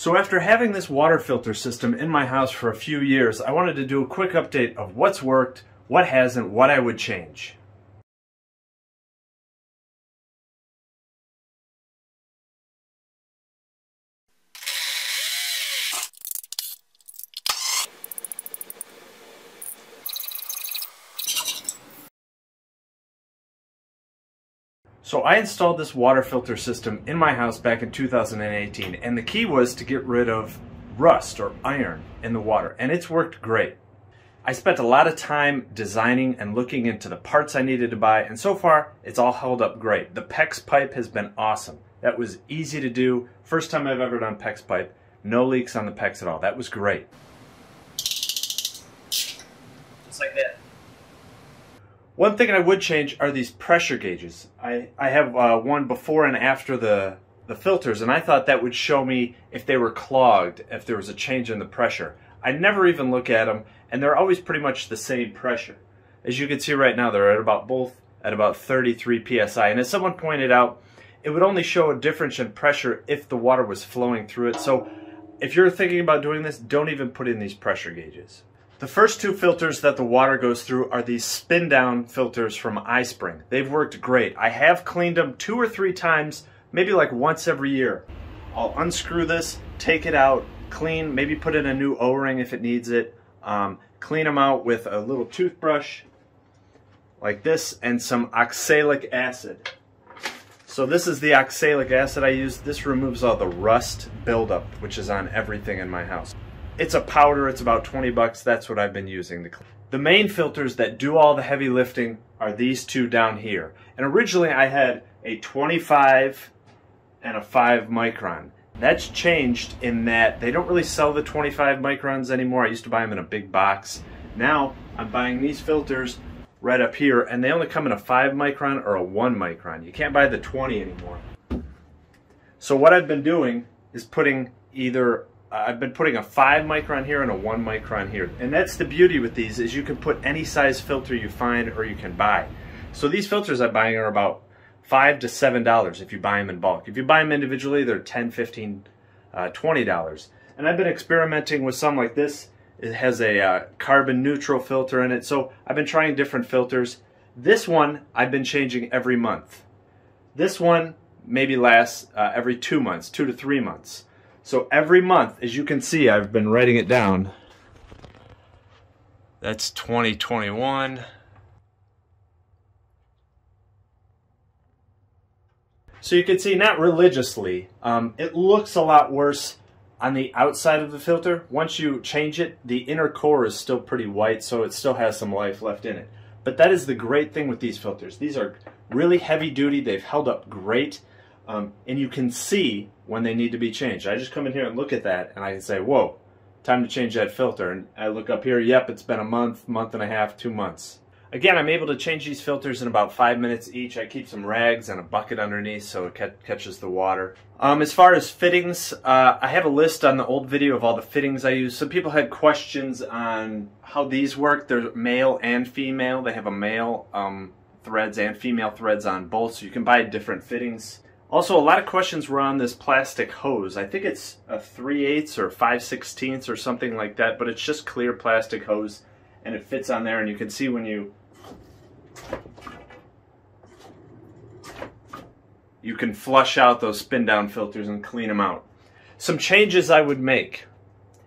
So after having this water filter system in my house for a few years, I wanted to do a quick update of what's worked, what hasn't, what I would change. So I installed this water filter system in my house back in 2018 and the key was to get rid of rust or iron in the water and it's worked great. I spent a lot of time designing and looking into the parts I needed to buy and so far it's all held up great. The PEX pipe has been awesome. That was easy to do. First time I've ever done PEX pipe. No leaks on the PEX at all. That was great. Just like that. One thing I would change are these pressure gauges. I, I have uh, one before and after the, the filters, and I thought that would show me if they were clogged, if there was a change in the pressure. I never even look at them, and they're always pretty much the same pressure. As you can see right now, they're at about both at about 33 psi. And as someone pointed out, it would only show a difference in pressure if the water was flowing through it. So if you're thinking about doing this, don't even put in these pressure gauges. The first two filters that the water goes through are these spin down filters from iSpring. They've worked great. I have cleaned them two or three times, maybe like once every year. I'll unscrew this, take it out, clean, maybe put in a new O-ring if it needs it, um, clean them out with a little toothbrush like this and some oxalic acid. So this is the oxalic acid I use. This removes all the rust buildup, which is on everything in my house. It's a powder, it's about 20 bucks. That's what I've been using. The main filters that do all the heavy lifting are these two down here. And originally I had a 25 and a 5 micron. That's changed in that they don't really sell the 25 microns anymore. I used to buy them in a big box. Now I'm buying these filters right up here and they only come in a 5 micron or a 1 micron. You can't buy the 20 anymore. So what I've been doing is putting either I've been putting a 5 micron here and a 1 micron here. And that's the beauty with these is you can put any size filter you find or you can buy. So these filters I'm buying are about 5 to $7 if you buy them in bulk. If you buy them individually, they're 10 15 uh, $20. And I've been experimenting with some like this. It has a uh, carbon neutral filter in it. So I've been trying different filters. This one I've been changing every month. This one maybe lasts uh, every two months, two to three months. So every month, as you can see, I've been writing it down. That's 2021. So you can see, not religiously, um, it looks a lot worse on the outside of the filter. Once you change it, the inner core is still pretty white, so it still has some life left in it. But that is the great thing with these filters. These are really heavy duty. They've held up great. Um, and you can see when they need to be changed. I just come in here and look at that and I can say, whoa, time to change that filter. And I look up here, yep, it's been a month, month and a half, two months. Again, I'm able to change these filters in about five minutes each. I keep some rags and a bucket underneath so it catches the water. Um, as far as fittings, uh, I have a list on the old video of all the fittings I use. Some people had questions on how these work. They're male and female. They have a male um, threads and female threads on both, so you can buy different fittings. Also, a lot of questions were on this plastic hose. I think it's a 3 8 or 5 16 or something like that, but it's just clear plastic hose and it fits on there and you can see when you you can flush out those spin down filters and clean them out. Some changes I would make.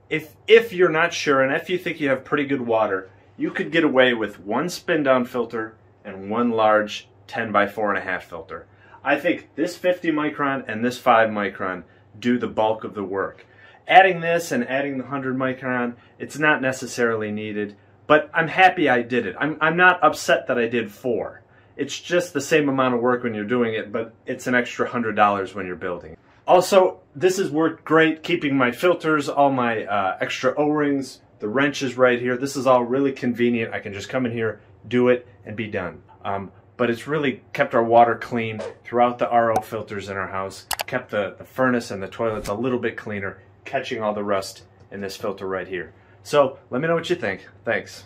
If, if you're not sure and if you think you have pretty good water, you could get away with one spin down filter and one large 10 by 4.5 filter. I think this 50 micron and this 5 micron do the bulk of the work. Adding this and adding the 100 micron, it's not necessarily needed, but I'm happy I did it. I'm, I'm not upset that I did four. It's just the same amount of work when you're doing it, but it's an extra $100 when you're building. Also, this has worked great keeping my filters, all my uh, extra O-rings, the wrenches right here. This is all really convenient. I can just come in here, do it, and be done. Um, but it's really kept our water clean throughout the RO filters in our house, kept the, the furnace and the toilets a little bit cleaner, catching all the rust in this filter right here. So let me know what you think. Thanks.